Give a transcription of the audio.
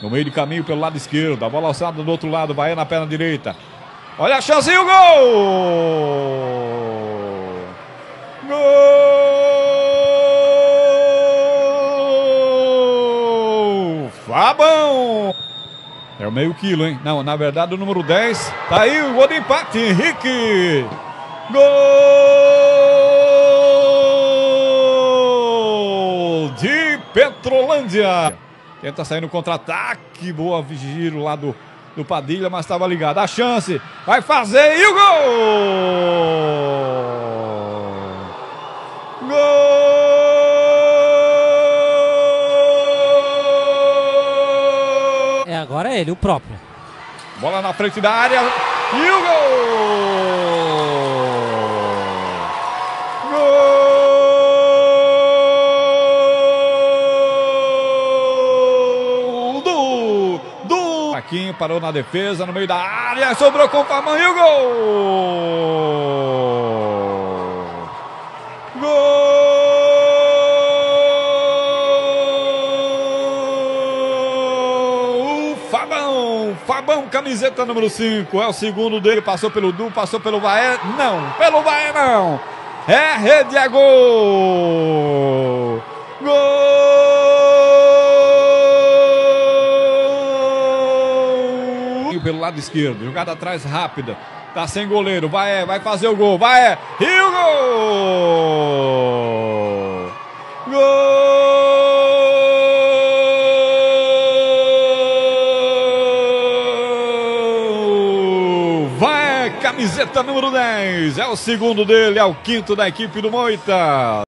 No meio de caminho pelo lado esquerdo. A bola alçada do outro lado. Bahia na perna direita. Olha a chance e o gol! Gol! Fabão! É o meio quilo, hein? Não, na verdade o número 10. Tá aí o gol de empate. Henrique! Gol de Petrolândia! Tenta sair no contra-ataque. Boa giro lá do, do Padilha, mas estava ligado. A chance. Vai fazer e o gol! Gol! É, agora é ele, o próprio. Bola na frente da área. E o gol! Do Marquinho parou na defesa, no meio da área, sobrou com o Famão e o gol! Gol! O Fabão, Fabão, camiseta número 5, é o segundo dele, passou pelo Du, passou pelo Bahia, não, pelo Bahia não, é rede a gol! Pelo lado esquerdo, jogada atrás rápida, tá sem goleiro, vai, vai fazer o gol, vai, e o gol! Gol! Vai, camiseta número 10. É o segundo dele, é o quinto da equipe do Moita.